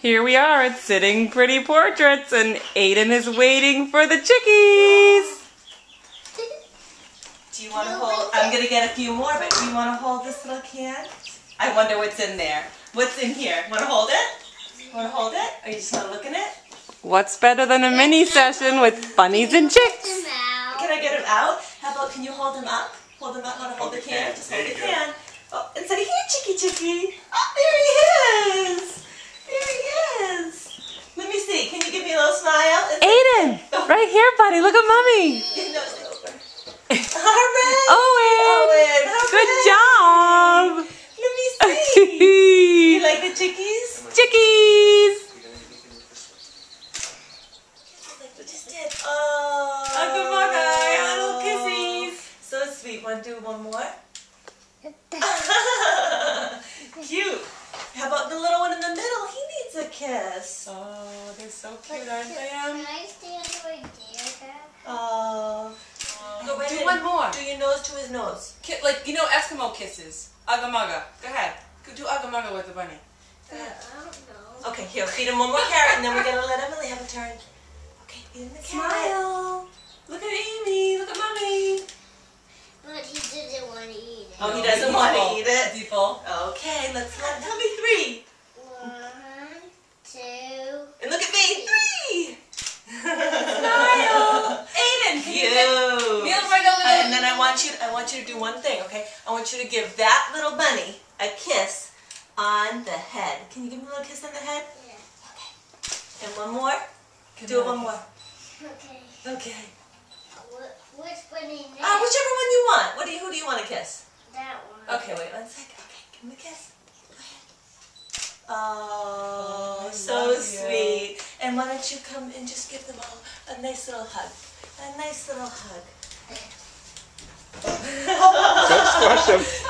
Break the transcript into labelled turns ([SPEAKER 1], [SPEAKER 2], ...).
[SPEAKER 1] Here we are at Sitting Pretty Portraits, and Aiden is waiting for the chickies.
[SPEAKER 2] Do you want to hold? I'm gonna get a few more, but do you want to hold this little can? I wonder what's in there. What's in here? Want to hold it? Want to hold it? Or you just want to look in it?
[SPEAKER 1] What's better than a mini session with bunnies and chicks?
[SPEAKER 2] Can I get him out? How about can you hold him up? Hold him up. Want to hold the can? Just hold the can. Oh, and say here, chicky, chicky. Oh, there he is. There he is. Let me see. Can you give me a little smile? And say-
[SPEAKER 1] Aiden, right here, buddy. Look at mommy.
[SPEAKER 2] His nose is over. Hooray!
[SPEAKER 1] Owen,
[SPEAKER 2] Owen,
[SPEAKER 1] good job.
[SPEAKER 2] Let me see. You like the chickies?
[SPEAKER 1] Chickies.
[SPEAKER 2] Like we just did. Oh.
[SPEAKER 1] little kissies.
[SPEAKER 2] So sweet. Want to do one more? Cute. How about the little one in the middle? He needs a kiss.
[SPEAKER 1] Oh, they're so cute, aren't they?
[SPEAKER 3] Can
[SPEAKER 1] Em?
[SPEAKER 3] I stand right there, Dad?
[SPEAKER 2] Oh. Go right
[SPEAKER 1] Do
[SPEAKER 2] ahead.
[SPEAKER 1] one more.
[SPEAKER 2] Do your nose to his nose.
[SPEAKER 1] Ki- Like, you know, Eskimo kisses. Ugga Go ahead. Go Do Ugga Mugga with the bunny.
[SPEAKER 3] Uh, I don't know.
[SPEAKER 2] Okay, here, feed him one more carrot, and then we're gonna let Emily have a turn. Okay, feed him the carrot.
[SPEAKER 1] Smile. Look at Amy. Look at mommy.
[SPEAKER 3] But he doesn't want to eat it.
[SPEAKER 2] Oh, he doesn't want to eat it.
[SPEAKER 1] Default.
[SPEAKER 2] Okay, let's let. Tell me three.
[SPEAKER 3] One, two.
[SPEAKER 2] And look at me, three.
[SPEAKER 1] Smile. Aiden, can you get
[SPEAKER 2] Cute.
[SPEAKER 1] Kneel right over
[SPEAKER 2] Uh,
[SPEAKER 1] there.
[SPEAKER 2] and then I want you, I want you to do one thing, okay? I want you to give that little bunny a kiss on the head. Can you give him a little kiss on the head?
[SPEAKER 3] Yeah. Okay.
[SPEAKER 2] And one more. Do it one more.
[SPEAKER 3] Okay.
[SPEAKER 2] Okay.
[SPEAKER 3] Wh- Which bunny next?
[SPEAKER 2] Uh, whichever one you want. What do you? Who do you want to kiss?
[SPEAKER 3] That one.
[SPEAKER 2] Okay, wait one second. Okay, give him a kiss. Go ahead. Oh,
[SPEAKER 1] I
[SPEAKER 2] so
[SPEAKER 1] love you.
[SPEAKER 2] sweet. And why don't you come and just give them all a nice little hug? A nice little hug.
[SPEAKER 4] Don't squash them.